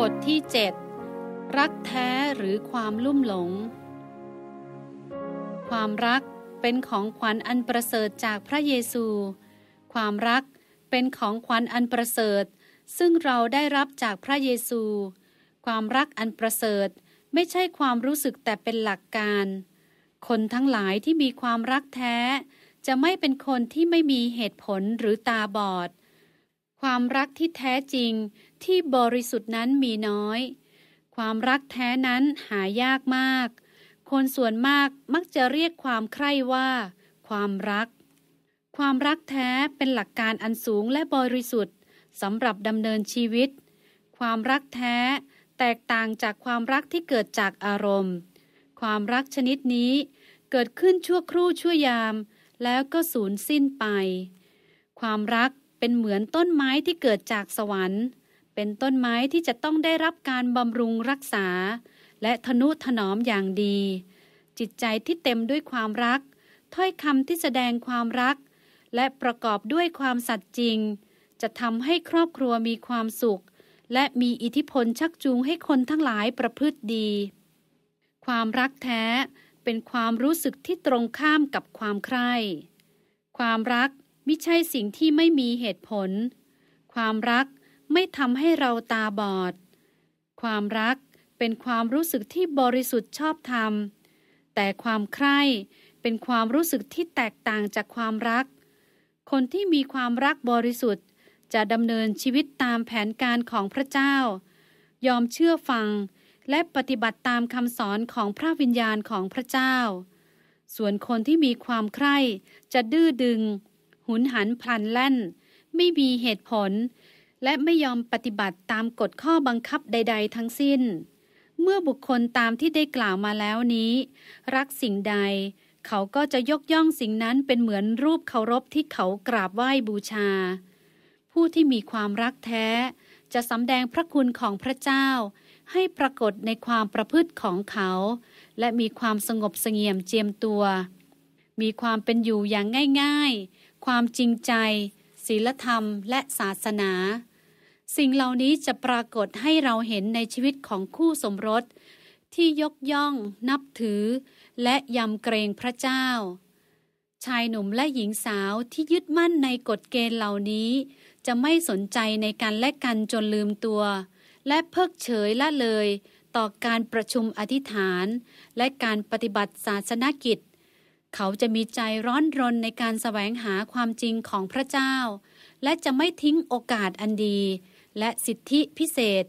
บทที่ 7 รักแท้หรือความลุ่มหลง ความรักเป็นของขวัญอันประเสริฐจากพระเยซู ความรักเป็นของขวัญอันประเสริฐ ซึ่งเราได้รับจากพระเยซู ความรักอันประเสริฐไม่ใช่ความรู้สึกแต่เป็นหลักการ คนทั้งหลายที่มีความรักแท้ จะไม่เป็นคนที่ไม่มีเหตุผลหรือตาบอด ความรักที่แท้จริง ที่บริสุทธิ์นั้นมีน้อย ความรักแท้นั้นหายากมาก คนส่วนมากมักจะเรียกความใคร่ว่า ความรัก ความรักแท้เป็นหลักการอันสูงและบริสุทธิ์สำหรับดำเนินชีวิต ความรักแท้แตกต่างจากความรักที่เกิดจากอารมณ์ ความรักชนิดนี้เกิดขึ้นชั่วครู่ชั่วยาม แล้วก็สูญสิ้นไป ความรักเป็นเหมือนต้นไม้ที่เกิดจากสวรรค์ เป็นต้นไม้ที่จะต้องได้รับการบำรุงรักษา และทนุถนอมอย่างดี จิตใจที่เต็มด้วยความรัก ถ้อยคำที่แสดงความรัก และประกอบด้วยความสัตย์จริง จะทำให้ครอบครัวมีความสุข และมีอิทธิพลชักจูงให้คนทั้งหลายประพฤติดี ความรักแท้เป็นความรู้สึกที่ตรงข้ามกับความใคร่ความรักมิใช่สิ่งที่ไม่มีเหตุผล ความรัก ไม่ทำให้เราตาบอด ความรักเป็นความรู้สึกที่บริสุทธิ์ชอบธรรม แต่ความใคร่เป็นความรู้สึกที่แตกต่างจากความรัก คนที่มีความรักบริสุทธิ์ จะดำเนินชีวิตตามแผนการของพระเจ้า ยอมเชื่อฟังและปฏิบัติตามคำสอนของพระวิญญาณของพระเจ้า ส่วนคนที่มีความใคร่จะดื้อดึง หุนหันพลันแล่น ไม่มีเหตุผล และไม่ยอมปฏิบัติตามกฎข้อบังคับใด ๆ ทั้งสิ้น เมื่อบุคคลตามที่ได้กล่าวมาแล้วนี้ รักสิ่งใด เขาก็จะยกย่องสิ่งนั้นเป็นเหมือนรูปเคารพที่เขากราบไหว้บูชา ผู้ที่มีความรักแท้ จะสำแดงพระคุณของพระเจ้า ให้ปรากฏในความประพฤติของเขา และมีความสงบเสงี่ยมเจียมตัว มีความเป็นอยู่อย่างง่าย ๆ ความจริงใจศีลธรรมและศาสนา สิ่งเหล่านี้จะปรากฏให้เราเห็นในชีวิตของคู่สมรส ที่ยกย่องนับถือ และยำเกรงพระเจ้า ชายหนุ่มและหญิงสาวที่ยึดมั่นในกฎเกณฑ์เหล่านี้ จะไม่สนใจในการและกันจนลืมตัว และเพิกเฉยละเลย ต่อการประชุมอธิษฐาน และการปฏิบัติศาสนกิจ เขาจะมีใจร้อนรนในการแสวงหาความจริงของพระเจ้า และจะไม่ทิ้งโอกาสอันดี และสิทธิพิเศษ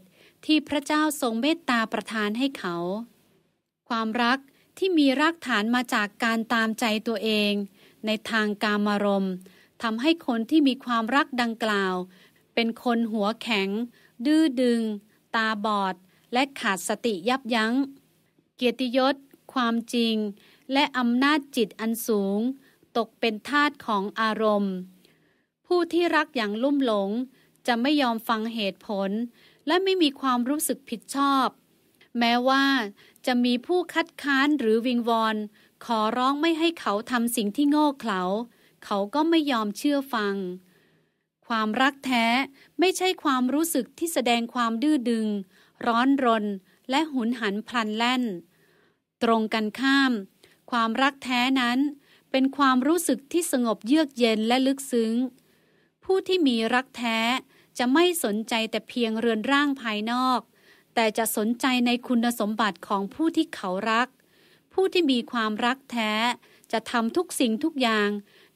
ที่พระเจ้าทรงเมตตาประทานให้เขา ความรักที่มีรากฐานมาจากการตามใจตัวเอง ในทางกามารมณ์ทำให้คนที่มีความรักดังกล่าว เป็นคนหัวแข็ง ดื้อดึง ตาบอด และขาดสติยับยัง้ง เกียรติยศ ความจริง และอำนาจจิตอันสูง ตกเป็นทาสของอารมณ์ ผู้ที่รักอย่างลุ่มหลง จะไม่ยอมฟังเหตุผล และไม่มีความรู้สึกผิดชอบ แม้ว่าจะมีผู้คัดค้านหรือวิงวอนขอร้องไม่ให้เขาทำสิ่งที่โง่เขลา เขาก็ไม่ยอมเชื่อฟัง ความรักแท้ไม่ใช่ความรู้สึกที่แสดงความดื้อดึง ร้อนรน และหุนหันพลันแล่น ตรงกันข้าม ความรักแท้นั้นเป็นความรู้สึกที่สงบเยือกเย็นและลึกซึ้ง ผู้ที่มีรักแท้ จะไม่สนใจแต่เพียงเรือนร่างภายนอก แต่จะสนใจในคุณสมบัติของผู้ที่เขารัก ผู้ที่มีความรักแท้ จะทำทุกสิ่งทุกอย่าง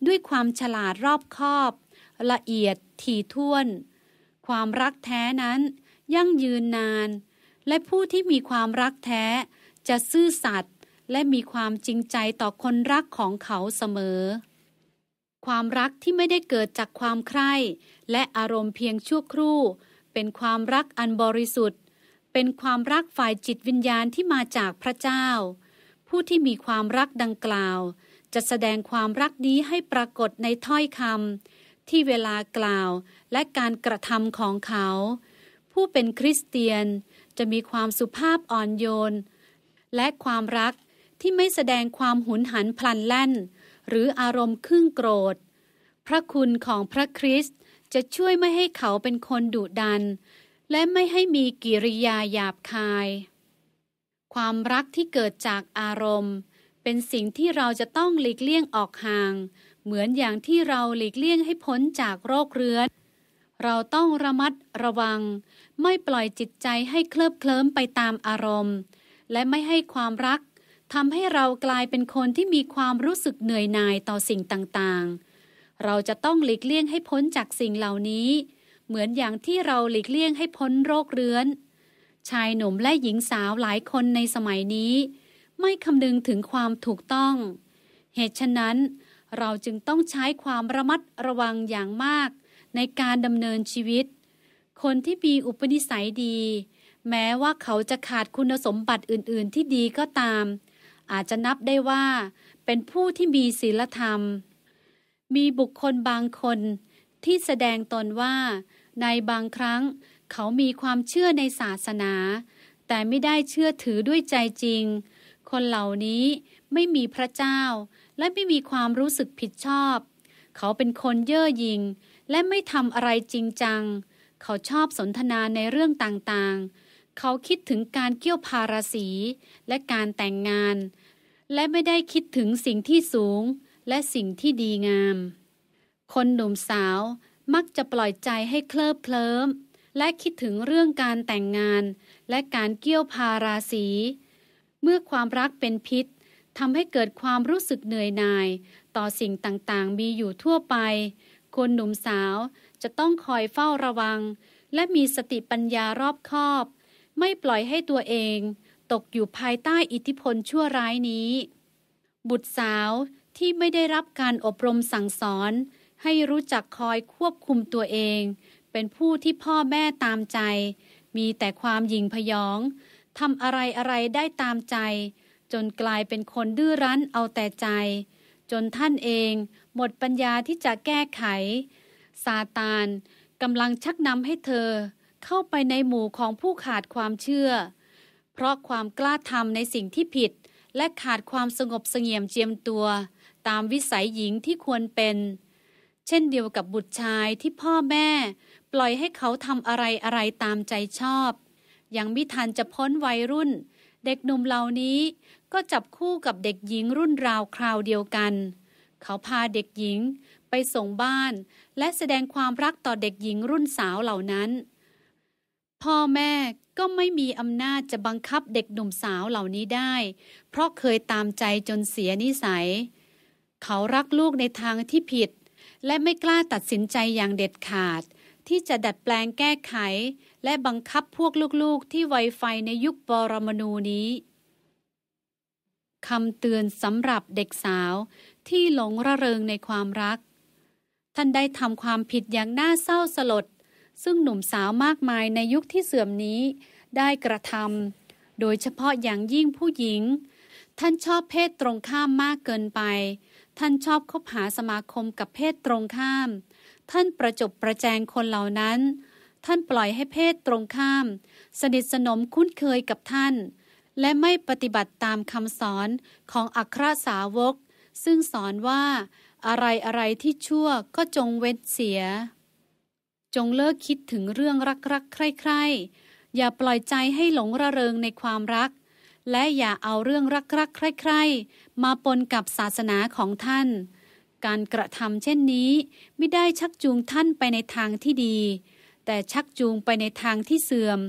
ด้วยความฉลาดรอบคอบ ละเอียดถี่ถ้วน ความรักแท้นั้น ยั่งยืนนาน และผู้ที่มีความรักแท้ จะซื่อสัตย์และมีความจริงใจต่อคนรักของเขาเสมอ ความรักที่ไม่ได้เกิดจากความใคร่ และอารมณ์เพียงชั่วครู่ เป็นความรักอันบริสุทธิ์ เป็นความรักฝ่ายจิตวิญญาณที่มาจากพระเจ้า ผู้ที่มีความรักดังกล่าว จะแสดงความรักนี้ให้ปรากฏในถ้อยคำที่เวลากล่าวและการกระทำของเขา ผู้เป็นคริสเตียนจะมีความสุภาพอ่อนโยน และความรักที่ไม่แสดงความหุนหันพลันแล่น หรืออารมณ์ครึ่งโกรธ พระคุณของพระคริสต์จะช่วยไม่ให้เขาเป็นคนดุดัน และไม่ให้มีกิริยาหยาบคาย ความรักที่เกิดจากอารมณ์ เป็นสิ่งที่เราจะต้องหลีกเลี่ยงออกห่าง เหมือนอย่างที่เราหลีกเลี่ยงให้พ้นจากโรคเรื้อนเราต้องระมัดระวัง ไม่ปล่อยจิตใจให้เคลิบเคลิ้มไปตามอารมณ์ และไม่ให้ความรัก ทำให้เรากลายเป็นคนที่มีความรู้สึกเหนื่อยหน่ายต่อสิ่งต่างๆ เราจะต้องหลีกเลี่ยงให้พ้นจากสิ่งเหล่านี้ เหมือนอย่างที่เราหลีกเลี่ยงให้พ้นโรคเรื้อน ชายหนุ่มและหญิงสาวหลายคนในสมัยนี้ ไม่คำนึงถึงความถูกต้อง เหตุฉะนั้น เราจึงต้องใช้ความระมัดระวังอย่างมาก ในการดำเนินชีวิต คนที่มีอุปนิสัยดี แม้ว่าเขาจะขาดคุณสมบัติอื่น ๆ ที่ดีก็ตาม อาจจะนับได้ว่า เป็นผู้ที่มีศีลธรรม มีบุคคลบางคนที่แสดงตนว่า ในบางครั้งเขามีความเชื่อในศาสนา แต่ไม่ได้เชื่อถือด้วยใจจริง คนเหล่านี้ไม่มีพระเจ้า และไม่มีความรู้สึกผิดชอบ เขาเป็นคนเย่อหยิ่งและไม่ทำอะไรจริงจัง เขาชอบสนทนาในเรื่องต่างๆ เขาคิดถึงการเกี่ยวพาราสีและการแต่งงาน และไม่ได้คิดถึงสิ่งที่สูงและสิ่งที่ดีงาม คนหนุ่มสาวมักจะปล่อยใจให้เคลิบเคลิ้มและคิดถึงเรื่องการแต่งงาน และการเกี่ยวพาราศี เมื่อความรักเป็นพิษทำให้เกิดความรู้สึกเหนื่อยหน่าย ต่อสิ่งต่างๆ มีอยู่ทั่วไป คนหนุ่มสาวจะต้องคอยเฝ้าระวัง และมีสติปัญญารอบคอบ ไม่ปล่อยให้ตัวเอง ตกอยู่ภายใต้อิทธิพลชั่วร้ายนี้ บุตรสาวที่ไม่ได้รับการอบรมสั่งสอน ให้รู้จักคอยควบคุมตัวเอง เป็นผู้ที่พ่อแม่ตามใจ มีแต่ความหยิ่งพยองทำอะไรอะไรได้ตามใจ จนกลายเป็นคนดื้อรั้นเอาแต่ใจ จนท่านเองหมดปัญญาที่จะแก้ไข ซาตานกำลังชักนำให้เธอ เข้าไปในหมู่ของผู้ขาดความเชื่อ เพราะความกล้าทำในสิ่งที่ผิด และขาดความสงบเสงี่ยมเจียมตัว ตามวิสัยหญิงที่ควรเป็น เช่นเดียวกับบุตรชายที่พ่อแม่ ปล่อยให้เขาทำอะไรอะไรตามใจชอบ ยังไม่ทันจะพ้นวัยรุ่น เด็กหนุ่มเหล่านี้ก็จับคู่กับเด็กหญิงรุ่นราวคราวเดียวกัน เขาพาเด็กหญิงไปส่งบ้าน และแสดงความรักต่อเด็กหญิงรุ่นสาวเหล่านั้น พ่อแม่ ก็ไม่มีอำนาจจะบังคับเด็กหนุ่มสาวเหล่านี้ได้ เพราะเคยตามใจจนเสียนิสัย เขารักลูกในทางที่ผิด และไม่กล้าตัดสินใจอย่างเด็ดขาด ที่จะดัดแปลงแก้ไข และบังคับพวกลูกๆ ที่ไวไฟในยุคปรมาณูนี้คำเตือนสำหรับเด็กสาวที่หลงระเริงในความรัก ท่านได้ทำความผิดอย่างน่าเศร้าสลด ซึ่งหนุ่มสาวมากมายในยุคที่เสื่อมนี้ได้กระทำโดยเฉพาะอย่างยิ่งผู้หญิง ท่านชอบเพศตรงข้ามมากเกินไป ท่านชอบคบหาสมาคมกับเพศตรงข้าม ท่านประจบประแจงคนเหล่านั้น ท่านปล่อยให้เพศตรงข้าม สนิทสนมคุ้นเคยกับท่าน และไม่ปฏิบัติตามคำสอนของอัครสาวก ซึ่งสอนว่าอะไรอะไรที่ชั่วก็จงเว้นเสีย จงเลิกคิดถึงเรื่องรักๆ ใคร่ๆ อย่าปล่อยใจให้หลงระเริงในความรัก และอย่าเอาเรื่องรักๆ ใคร่ๆ มาปนกับศาสนาของท่าน การกระทำเช่นนี้ไม่ได้ชักจูงท่านไปในทางที่ดี แต่ชักจูงไปในทางที่เสื่อม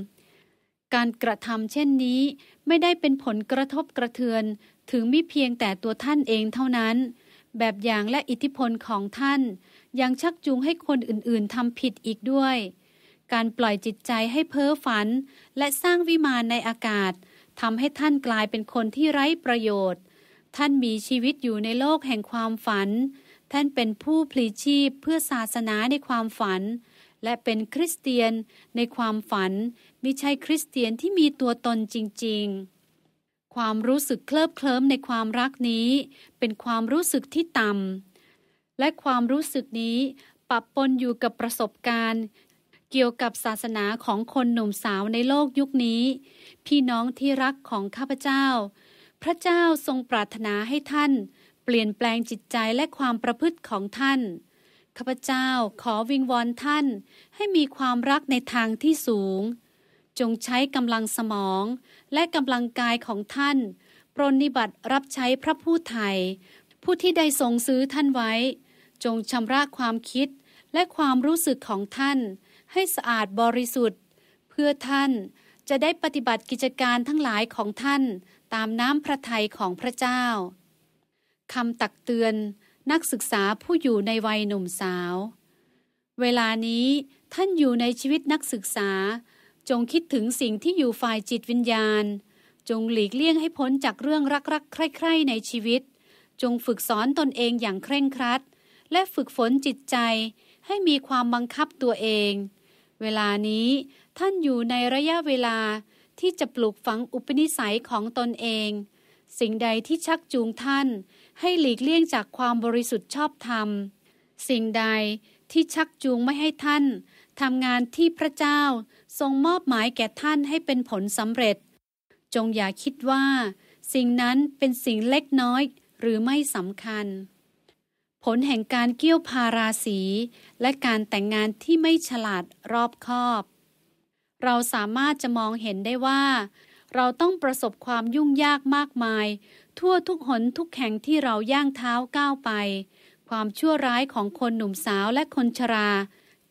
การกระทำเช่นนี้ไม่ได้เป็นผลกระทบกระเทือนถึงมิเพียงแต่ตัวท่านเองเท่านั้น แบบอย่างและอิทธิพลของท่าน ยังชักจูงให้คนอื่นๆทำผิดอีกด้วย การปล่อยจิตใจให้เพ้อฝัน และสร้างวิมานในอากาศทำให้ท่านกลายเป็นคนที่ไร้ประโยชน์ ท่านมีชีวิตอยู่ในโลกแห่งความฝัน ท่านเป็นผู้พลีชีพเพื่อศาสนาในความฝัน และเป็นคริสเตียนในความฝันมิใช่คริสเตียนที่มีตัวตนจริง ๆ ความรู้สึกเคลิบเคลิ้มในความรักนี้ เป็นความรู้สึกที่ต่ำและความรู้สึกนี้ปะปนอยู่กับประสบการณ์ เกี่ยวกับศาสนาของคนหนุ่มสาวในโลกยุคนี้ พี่น้องที่รักของข้าพเจ้า พระเจ้าทรงปรารถนาให้ท่าน เปลี่ยนแปลงจิตใจและความประพฤติของท่านข้าพเจ้าขอวิงวอนท่านให้มีความรักในทางที่สูง จงใช้กำลังสมอง และกำลังกายของท่าน ปรนนิบัติรับใช้พระผู้ไทย ผู้ที่ได้ทรงซื้อท่านไว้ จงชำระความคิดและความรู้สึกของท่าน ให้สะอาดบริสุทธิ์ เพื่อท่านจะได้ปฏิบัติกิจการทั้งหลายของท่านตามน้ำพระทัยของพระเจ้าคำตักเตือนนักศึกษาผู้อยู่ในวัยหนุ่มสาว เวลานี้ท่านอยู่ในชีวิตนักศึกษา จงคิดถึงสิ่งที่อยู่ฝ่ายจิตวิญญาณ จงหลีกเลี่ยงให้พ้นจากเรื่องรักๆ ใคร่ๆ ในชีวิต จงฝึกสอนตนเองอย่างเคร่งครัด และฝึกฝนจิตใจให้มีความบังคับตัวเอง เวลานี้ท่านอยู่ในระยะเวลาที่จะปลูกฝังอุปนิสัยของตนเอง สิ่งใดที่ชักจูงท่าน ให้หลีกเลี่ยงจากความบริสุทธิ์ชอบธรรม สิ่งใด ที่ชักจูงไม่ให้ท่านทำงานที่พระเจ้าทรงมอบหมายแก่ท่านให้เป็นผลสำเร็จ จงอย่าคิดว่า สิ่งนั้นเป็นสิ่งเล็กน้อยหรือไม่สำคัญ ผลแห่งการเกี่ยวพาราสีและการแต่งงานที่ไม่ฉลาดรอบคอบ เราสามารถจะมองเห็นได้ว่า เราต้องประสบความยุ่งยากมากมาย ทั่วทุกหนทุกแห่งที่เราย่างเท้าก้าวไป ความชั่วร้ายของคนหนุ่มสาวและคนชรา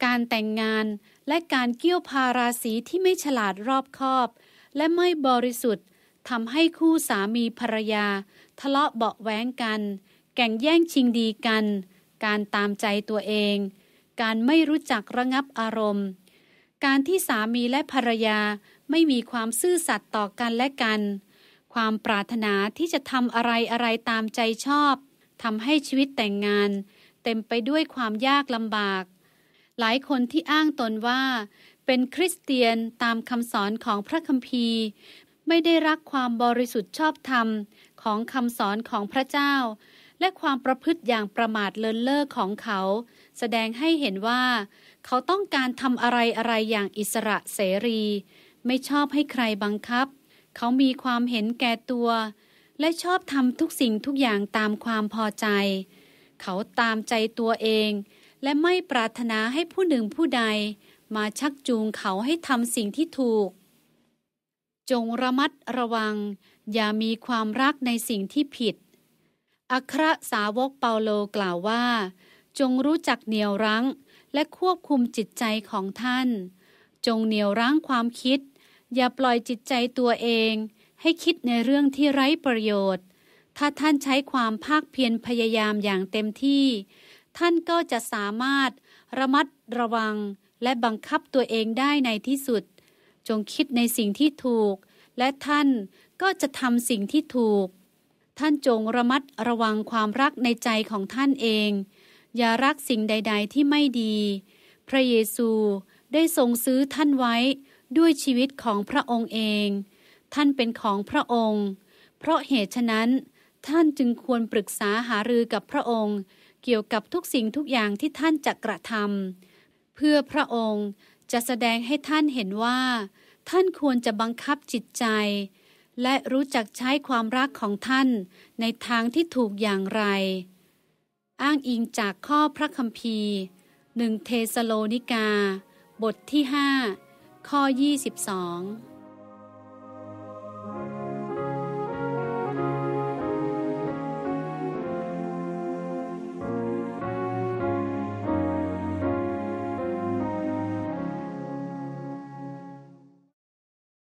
การแต่งงาน และการเกี่ยวพาราสีที่ไม่ฉลาดรอบคอบ และไม่บริสุทธิ์ทำให้คู่สามีภรรยา ทะเลาะเบาแว้งกัน แก่งแย่งชิงดีกัน การตามใจตัวเอง การไม่รู้จักระงับอารมณ์ การที่สามีและภรรยาไม่มีความซื่อสัตย์ต่อกันและกัน ความปรารถนาที่จะทำอะไรอะไรตามใจชอบ ทำให้ชีวิตแต่งงาน เต็มไปด้วยความยากลำบาก หลายคนที่อ้างตนว่า เป็นคริสเตียนตามคำสอนของพระคัมภีร์ ไม่ได้รักความบริสุทธิ์ชอบธรรมของคำสอนของพระเจ้า และความประพฤติอย่างประมาทเลินเล่อของเขา แสดงให้เห็นว่า เขาต้องการทำอะไรอะไรอย่างอิสระเสรี ไม่ชอบให้ใครบังคับ เขามีความเห็นแก่ตัว และชอบทำทุกสิ่งทุกอย่างตามความพอใจ เขาตามใจตัวเอง และไม่ปรารถนาให้ผู้หนึ่งผู้ใด มาชักจูงเขาให้ทำสิ่งที่ถูก จงระมัดระวัง อย่ามีความรักในสิ่งที่ผิด อัครสาวกเปาโลกล่าวว่า จงรู้จักเหนี่ยวรั้ง และควบคุมจิตใจของท่าน จงเหนี่ยวรั้งความคิด อย่าปล่อยจิตใจตัวเอง ให้คิดในเรื่องที่ไร้ประโยชน์ ถ้าท่านใช้ความภาคเพียรพยายามอย่างเต็มที่ ท่านก็จะสามารถระมัดระวังและบังคับตัวเองได้ในที่สุด จงคิดในสิ่งที่ถูก และท่านก็จะทำสิ่งที่ถูก ท่านจงระมัดระวังความรักในใจของท่านเอง อย่ารักสิ่งใด ๆ ที่ไม่ดี พระเยซูได้ทรงซื้อท่านไว้ด้วยชีวิตของพระองค์เอง ท่านเป็นของพระองค์ เพราะเหตุฉะนั้น ท่านจึงควรปรึกษาหารือกับพระองค์ เกี่ยวกับทุกสิ่งทุกอย่างที่ท่านจะกระทำเพื่อพระองค์จะแสดงให้ท่านเห็นว่า ท่านควรจะบังคับจิตใจ และรู้จักใช้ความรักของท่านในทางที่ถูกอย่างไร อ้างอิงจากข้อพระคัมภีร์หนึ่งเทสโลนิกา บทที่ห้าข้อ 22